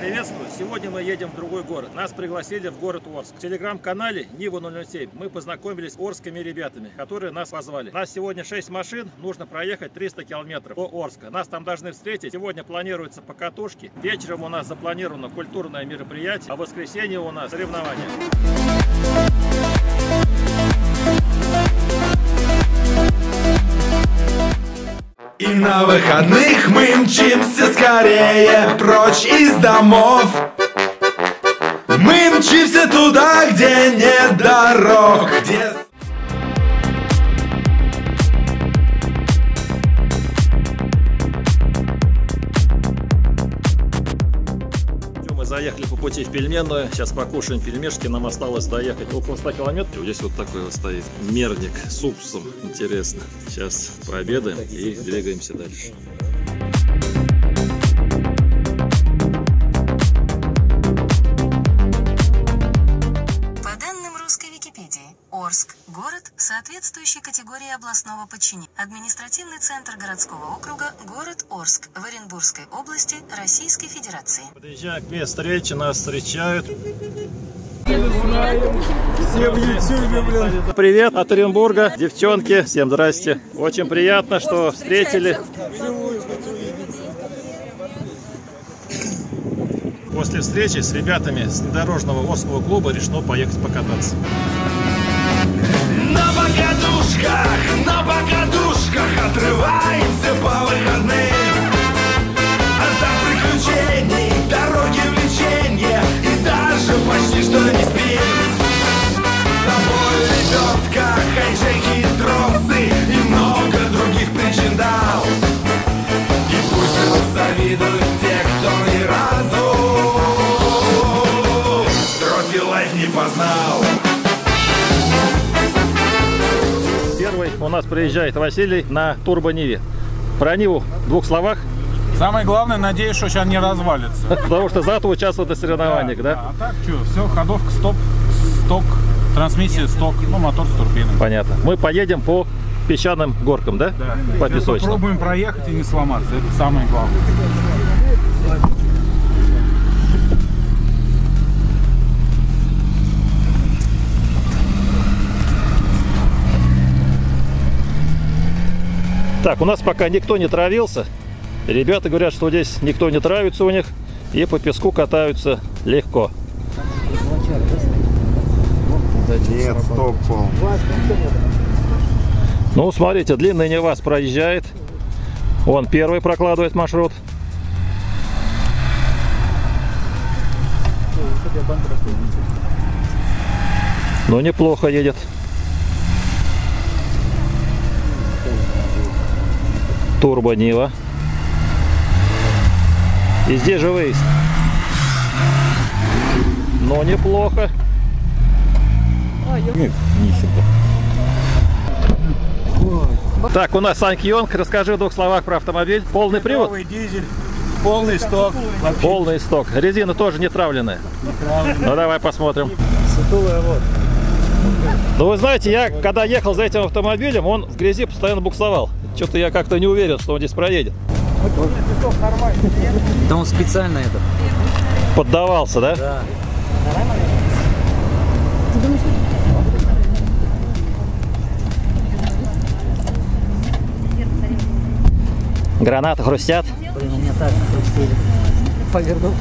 приветствую. Сегодня мы едем в другой город. Нас пригласили в город Орск. В телеграм-канале Нива 007 мы познакомились с орскими ребятами, которые нас позвали. Нас сегодня 6 машин, нужно проехать 300 километров по Орска. Нас там должны встретить. Сегодня планируется покатушки. Вечером у нас запланировано культурное мероприятие, а в воскресенье у нас соревнования. И на выходных мы мчимся скорее прочь из домов. Мы мчимся туда, где нет дорог. Где Мы заехали по пути в пельменную. Сейчас покушаем пельмешки. Нам осталось доехать около 100 километров. Здесь вот такой вот стоит мерник с уксусом. Интересно. Сейчас пообедаем и двигаемся дальше. Город, соответствующий категории областного подчинения. Административный центр городского округа – город Орск в Оренбургской области Российской Федерации. Подъезжая к месту встречи, нас встречают. Привет от Оренбурга, девчонки, всем здрасте. Очень приятно, что встретили. После встречи с ребятами с дорожного Орского клуба решено поехать покататься. На покатушках, на покатушках Отрываемся по выходным. Азарт приключений, дороги влечения И даже почти что не спим. С тобой лебедка, хайджеки, тросы И много других причин дал И пусть нам завидуют те, у нас приезжает Василий на Турбониве. Про Ниву в двух словах, Самое главное, надеюсь, что сейчас не развалится. потому что завтра участвует на соревнованиях, да? А так что, все, ходовка, стоп, сток, трансмиссия, сток, ну, мотор с турбиной. Понятно. Мы поедем по песчаным горкам, да? Да. По песочным. Попробуем проехать и не сломаться, это самое главное. Так, у нас пока никто не травился. Ребята говорят, что здесь никто не травится у них. И по песку катаются легко. Нет, стоп, пол. Ну, смотрите, длинный Неваз проезжает. Он первый прокладывает маршрут. Ну, неплохо едет. Турбо Нива. И здесь же выезд. Но неплохо. Так, у нас Саньк Йонг. Расскажи в двух словах про автомобиль. Полный привод? Новый дизель, полный сток. Вообще Полный сток. Резина тоже не травленная. Ну давай посмотрим. Ну вы знаете, я когда ехал за этим автомобилем, он в грязи постоянно буксовал. Что-то я как-то не уверен, что он здесь проедет. Да он специально это. Поддавался, да? Да. Гранаты хрустят. Блин, у меня так хрустели. Повернул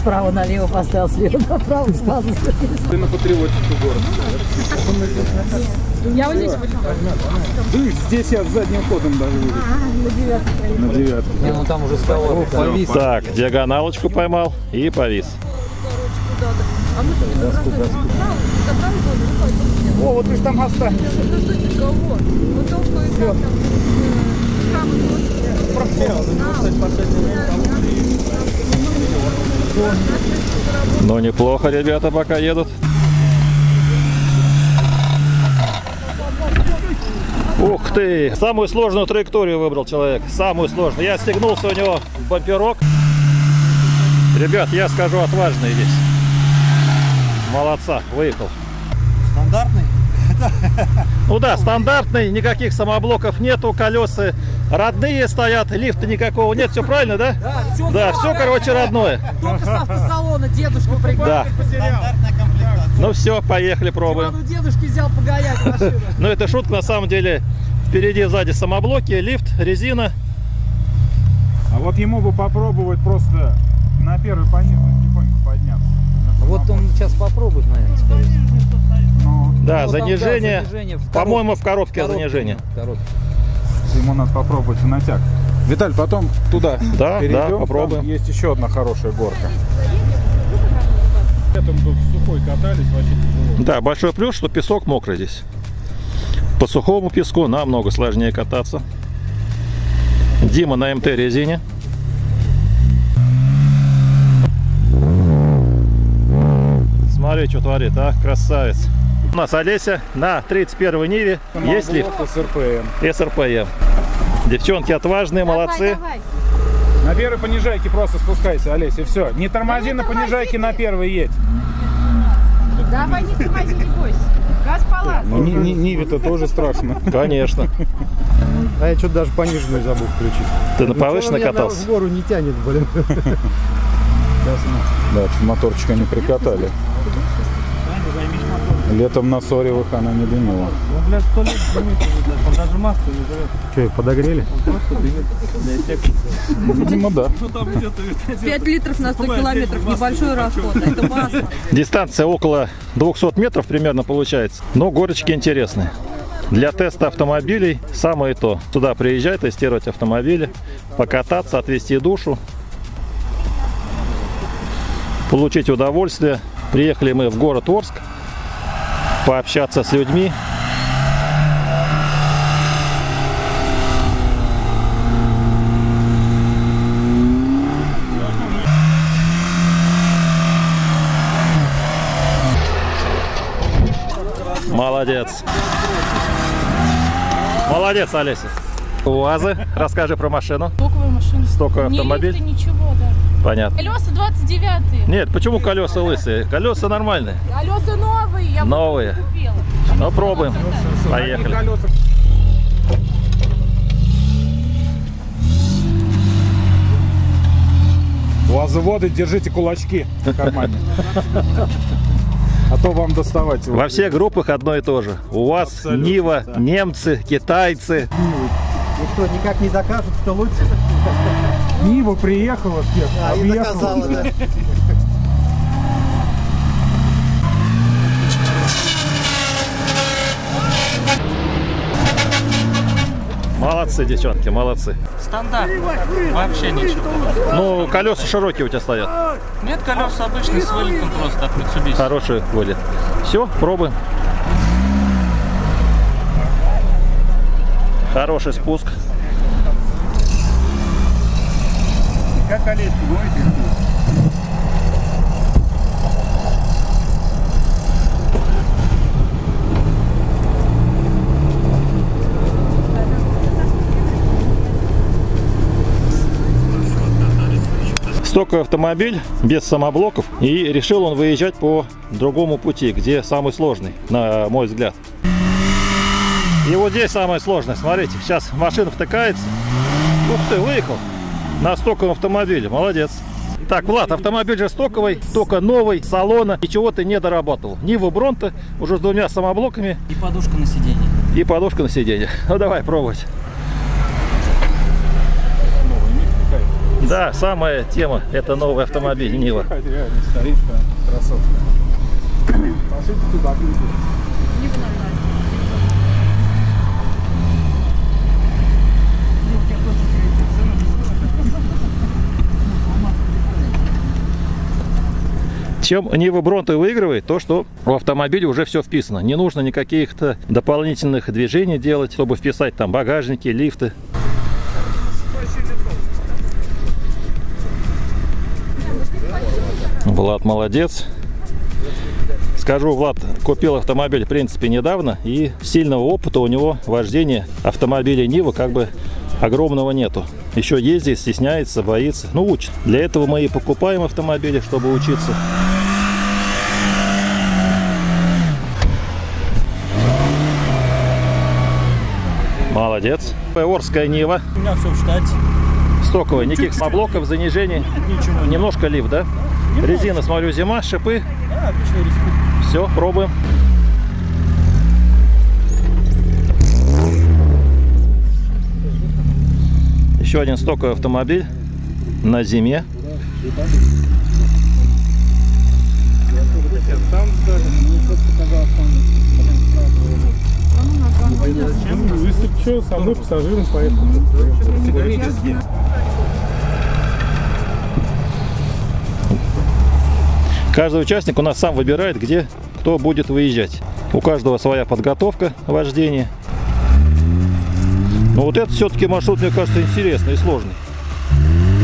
справа налево, поставил слева направо, сразу ты на патриотику город. Я вот здесь. Ну, здесь я задним ходом даже выйду. На девятку. Не, ну там уже сказал, повис. Так, диагоналочку поймал и повис. О, вот ты ж там останешься. Вот то, что и там. Ну неплохо ребята пока едут. Ух ты! Самую сложную траекторию выбрал человек. Самую сложную. Я стегнулся у него бамперок. Ребят, я скажу, отважный здесь. Молодца, выехал. Стандартный? Ну да, стандартный, никаких самоблоков нету, колеса родные стоят, лифта никакого нет, все правильно, да? Да, все, Да, все, короче, родное. Только с автосалона дедушка пригнал. Да. Ну все, поехали, пробуем. Ладно, дедушки взял погонять машину. Ну это шутка, на самом деле. Впереди, сзади самоблоки, лифт, резина. А вот ему бы попробовать просто на первый поверхность тихонько подняться. Вот он сейчас попробует, наверное, скорее всего. Да, Ну, там, занижение. да, занижение По-моему, в коробке занижение. в коробке. ему надо попробовать в натяг. Виталь, потом туда Да, перейдем. да, там попробуем. есть еще одна хорошая горка. Этом тут сухой катались, вообще тяжело. Да, большой плюс, что песок мокрый здесь. По сухому песку намного сложнее кататься. Дима на МТ резине. Смотри, что творит, а, красавец. У нас Олеся на 31 Ниве. Есть лифт? Самоблок с РПМ. СРПМ. Девчонки отважные, молодцы. На первой понижайке просто спускайся, Олеся, все. Не тормози на понижайке, на первой едь. Давай не тормози, не бойся. Газ палас. Ну, Ни- ни- Ниве-то тоже страшно. Конечно. А я что-то даже пониженную забыл включить. Ты на Ну, повышенной катался? В гору не тянет, блин. Да, моторчика не прикатали. Летом на Соревых она не дымила. Что, подогрели? Видимо, да. 5 литров на 100 километров. Небольшой расход. Это масло. Дистанция около 200 метров примерно получается. Но горочки интересные. Для теста автомобилей самое то. Сюда приезжай, тестировать автомобили, покататься, отвести душу, получить удовольствие. Приехали мы в город Орск, пообщаться с людьми. Молодец. Молодец, Олеся. УАЗы. Расскажи про машину. Стоковая машина. Стоковый автомобиль. лифта, ничего, да. Понятно. Колеса 29 Нет, почему колеса лысые? Колеса нормальные. Колеса новые, я Новые. купила. Ну, пробуем. Поехали. Лазоводы, держите кулачки в кармане. А то вам доставать. Во всех группах одно и то же. У вас Абсолютно, Нива, да. немцы, китайцы. Ну что, никак не докажут, что лучше? Нива приехала всех, А, и объехала. доказала, да. Молодцы, девчонки, молодцы. Стандарт. Вообще ничего. Ну, колеса широкие у тебя стоят. Нет, колеса обычные с вылетом просто от Mitsubishi. Хорошие вылет. Все, пробуем. Хороший спуск. Как колечки, будете? Стоковый автомобиль без самоблоков. И решил он выезжать по другому пути, где самый сложный, на мой взгляд. И вот здесь самое сложное. Смотрите, сейчас машина втыкается. Ух ты, выехал на стоковом автомобиле. Молодец. Так, Влад, автомобиль же стоковый, только новый, салона. Ничего ты не доработал. Нива Бронта уже с двумя самоблоками И подушка на сиденье. и подушка на сиденье. Ну давай пробовать. Да, самая тема это новый автомобиль Нива. Красотка. Чем Нива Бронта выигрывает, то что в автомобиле уже все вписано. Не нужно никаких-то дополнительных движений делать, чтобы вписать там багажники, лифты. Влад молодец. Скажу, Влад купил автомобиль, в принципе, недавно, и сильного опыта у него вождения автомобиля Нива как бы огромного нету. Еще ездит, стесняется, боится. Ну, учит. Для этого мы и покупаем автомобили, чтобы учиться. Молодец. Орская Нива. У меня все в штате. Стоковая. Никаких самоблоков, занижений. Ничего. Немножко лифт, да? Резина, смотрю, зима, шипы. Да, отличный респект. Все, пробуем. Еще один стоковый автомобиль на зиме. Каждый участник у нас сам выбирает, где кто будет выезжать. У каждого своя подготовка вождения. Но вот этот все-таки маршрут, мне кажется, интересный и сложный.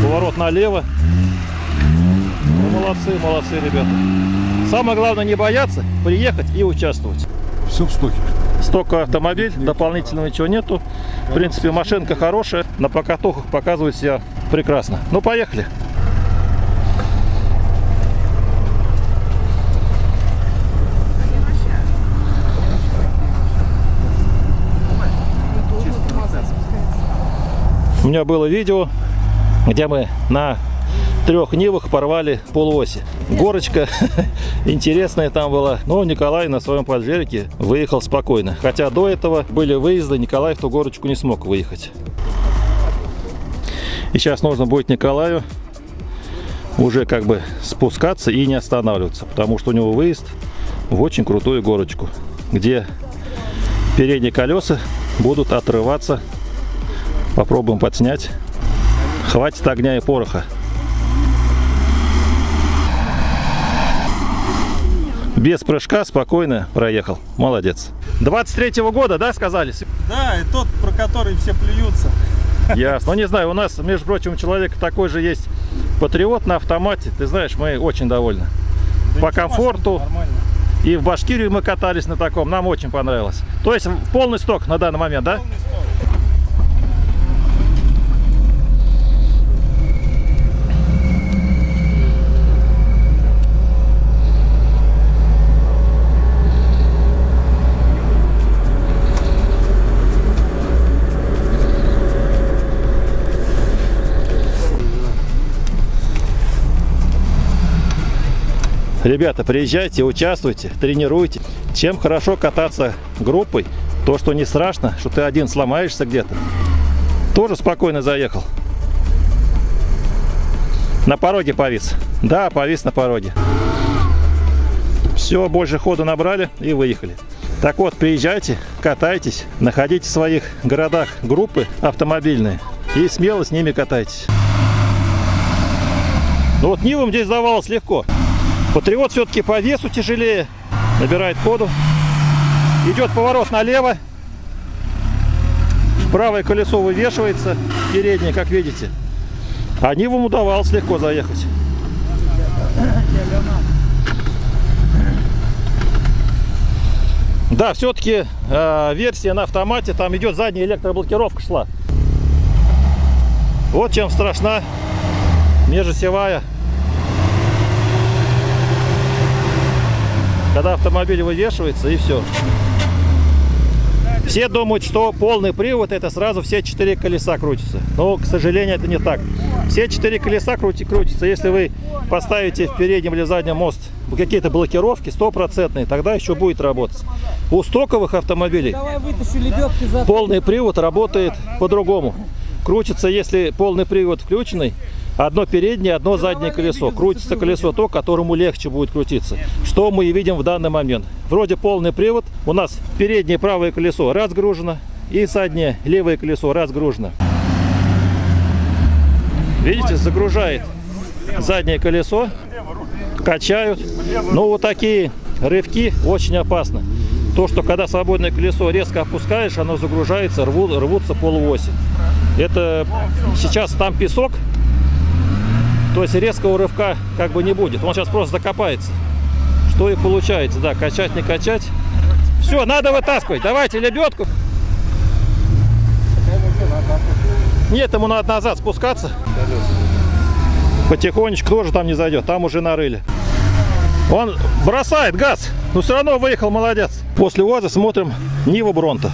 Поворот налево. Ну, молодцы, молодцы, ребята. Самое главное не бояться, приехать и участвовать. Все в стоке. Столько автомобиль, дополнительного ничего нету. В принципе, машинка хорошая, на покатухах показывает себя прекрасно. Ну, поехали. У меня было видео, где мы на трех Нивах порвали полуоси. Горочка интересная там была. Но Николай на своем поджерике выехал спокойно. Хотя до этого были выезды, Николай в ту горочку не смог выехать. И сейчас нужно будет Николаю уже как бы спускаться и не останавливаться. Потому что у него выезд в очень крутую горочку, где передние колеса будут отрываться. Попробуем подснять. Хватит огня и пороха. Без прыжка спокойно проехал. Молодец. 23-го года, да, сказали? Да, и тот, про который все плюются. Ясно. Ну, не знаю, у нас, между прочим, у человека такой же есть патриот на автомате. Ты знаешь, мы очень довольны. Да По комфорту. машина. И в Башкирию мы катались на таком. Нам очень понравилось. То есть полный сток на данный момент, да? Полный Ребята, приезжайте, участвуйте, тренируйте. Чем хорошо кататься группой, то, что не страшно, что ты один сломаешься где-то, тоже спокойно заехал. На пороге повис. Да, повис на пороге. Все, больше хода набрали и выехали. Так вот, приезжайте, катайтесь, находите в своих городах группы автомобильные и смело с ними катайтесь. Ну вот Нивам здесь давалось легко. Патриот все-таки по весу тяжелее. Набирает ходу. Идет поворот налево. Правое колесо вывешивается. Переднее, как видите. А Нивам удавалось легко заехать. Да, все-таки э, версия на автомате. Там идет задняя электроблокировка шла. Вот чем страшна межосевая когда автомобиль вывешивается и все. Все думают, что полный привод это сразу все четыре колеса крутятся. Но, к сожалению, это не так. Все четыре колеса крути, крутятся. Если вы поставите в переднем или заднем мост какие-то блокировки стопроцентные, тогда еще будет работать. У стоковых автомобилей полный привод работает по-другому. Крутится, если полный привод включенный, одно переднее, одно заднее колесо. Крутится колесо то, которому легче будет крутиться. Что мы и видим в данный момент. Вроде полный привод. У нас переднее правое колесо разгружено. И заднее левое колесо разгружено. Видите, загружает заднее колесо. Качают. Ну, вот такие рывки очень опасны. То, что когда свободное колесо резко опускаешь, оно загружается, рвут, рвутся полуоси. Это сейчас там песок, то есть резкого рывка как бы не будет. Он сейчас просто закопается. Что и получается, да, качать, не качать. Все, надо вытаскивать. Давайте лебедку. Нет, ему надо назад спускаться. Потихонечку тоже там не зайдет. Там уже нарыли. Он бросает газ, но все равно выехал, молодец. После УАЗа смотрим Нива Бронта.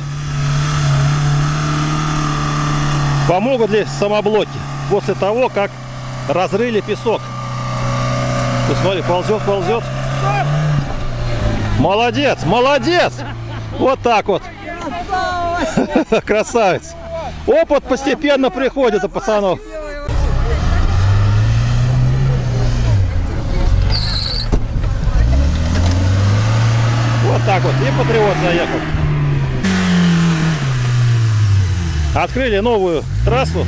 Помогут ли самоблоки после того, как разрыли песок? Посмотри, ползет, ползет. Молодец, молодец! Вот так вот. Красавец. Опыт постепенно приходит у пацанов. Вот так вот. И патриот заехал. Открыли новую трассу.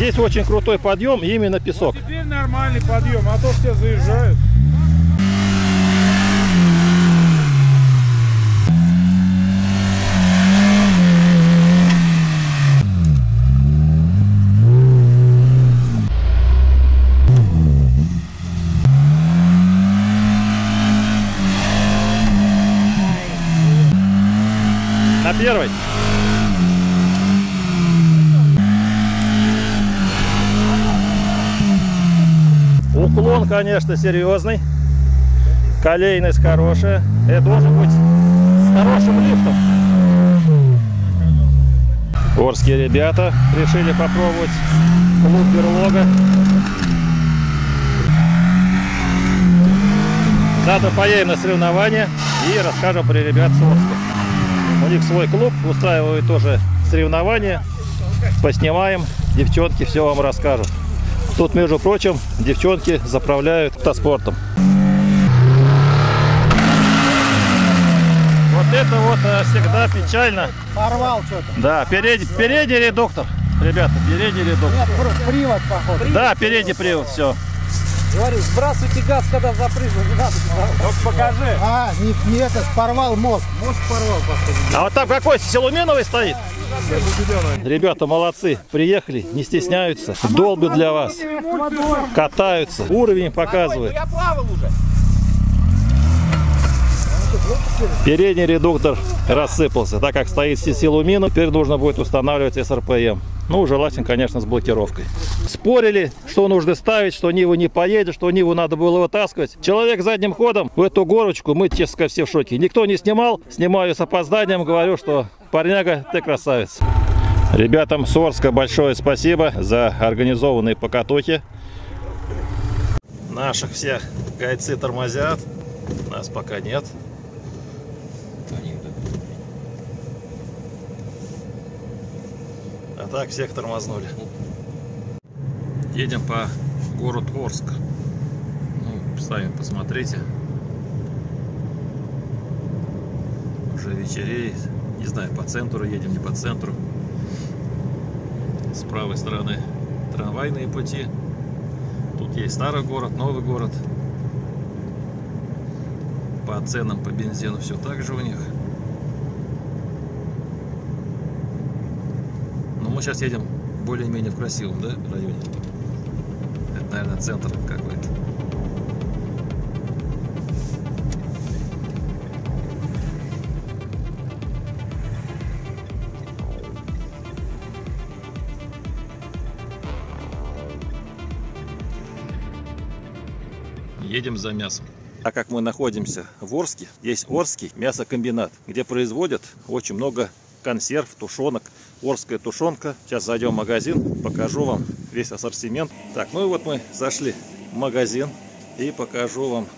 Здесь очень крутой подъем, именно песок. Теперь нормальный подъем, а то все заезжают. На первой. Конечно, серьезный. Колейность хорошая. Это должен быть с хорошим лифтом. Орские ребята решили попробовать клуб берлога. Завтра поедем на соревнования и расскажем про ребят с Орска. У них свой клуб, устраивают тоже соревнования. Поснимаем, девчонки все вам расскажут. Тут, между прочим, девчонки заправляют автоспортом. Вот это вот э, всегда печально. Порвал что-то. Да, передний, передний редуктор. Ребята, передний редуктор. Нет, привод, походу. Да, передний привод, все. Говорю, сбрасывайте газ, когда запрыгну. Не надо туда. Вот покажи. А, не, не этот, порвал мост. Мост порвал, походу. А вот там какой силуменовый стоит? Ребята молодцы, приехали, не стесняются, долбят для вас, катаются, уровень показывают. Передний редуктор рассыпался, так как стоит силумину, теперь нужно будет устанавливать СРПМ. Ну, желательно, конечно, с блокировкой. Спорили, что нужно ставить, что Ниву не поедет, что Ниву надо было вытаскивать. Человек задним ходом в эту горочку, мы, честно все в шоке. Никто не снимал, снимаю с опозданием, говорю, что парняга, ты красавец. Ребятам с Орска большое спасибо за организованные покатухи. Наших всех гайцы тормозят, нас пока нет. А так всех тормознули. Едем по город Орск. Ну, сами посмотрите. Уже вечереет. Не знаю, по центру едем, не по центру. С правой стороны трамвайные пути. Тут есть старый город, новый город. По ценам по бензину все так же у них. Но мы сейчас едем более-менее в красивом да, районе. Это, наверное, центр какой-то. Едем за мясом. Так как мы находимся в Орске, есть Орский мясокомбинат, где производят очень много консерв, тушенок, Орская тушенка. Сейчас зайдем в магазин, покажу вам весь ассортимент. Так, ну и вот мы зашли в магазин и покажу вам.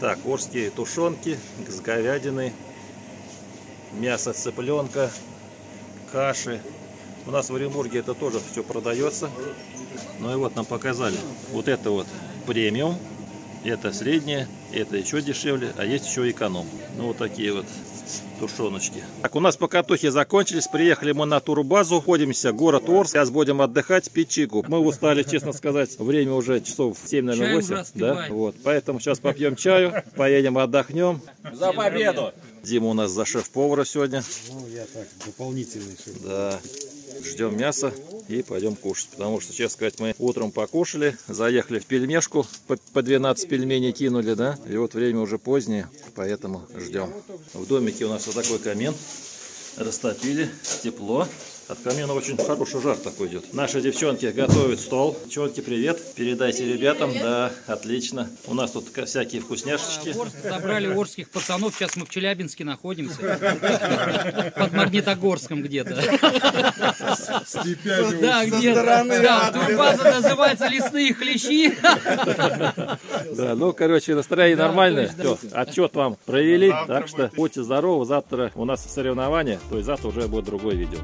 Так, Орские тушенки с говядиной, мясо цыпленка, каши. У нас в Оренбурге это тоже все продается. Ну и вот нам показали. Вот это вот премиум, это среднее, это еще дешевле, а есть еще эконом. Ну вот такие вот тушеночки. Так, у нас покатухи закончились. Приехали мы на турбазу. Ходимся, город Орск. Сейчас будем отдыхать, пить чайку. Мы устали, честно сказать. Время уже часов 7, наверное, 8. Да? Вот. Поэтому сейчас попьем чаю, поедем отдохнем. За победу! Дима у нас за шеф-повара сегодня. Ну, я так, дополнительный шеф. Да. Ждем мяса и пойдем кушать. Потому что, честно сказать, мы утром покушали, заехали в пельмешку, по, по 12 пельменей кинули, да? И вот время уже позднее, поэтому ждем. В домике у нас вот такой камин. Растопили, тепло. От камина очень хороший жар такой идет. Наши девчонки готовят стол. Девчонки, привет. Передайте ребятам. Да, отлично. У нас тут всякие вкусняшечки. Орск, собрали орских пацанов, сейчас мы в Челябинске находимся. Под Магнитогорском где-то. Да, где-то. Да, турбаза называется «Лесные хлещи». Да, ну, короче, настроение нормальное. Все, отчет вам провели. Так что будьте здоровы. Завтра у нас соревнования. То есть завтра уже будет другое видео.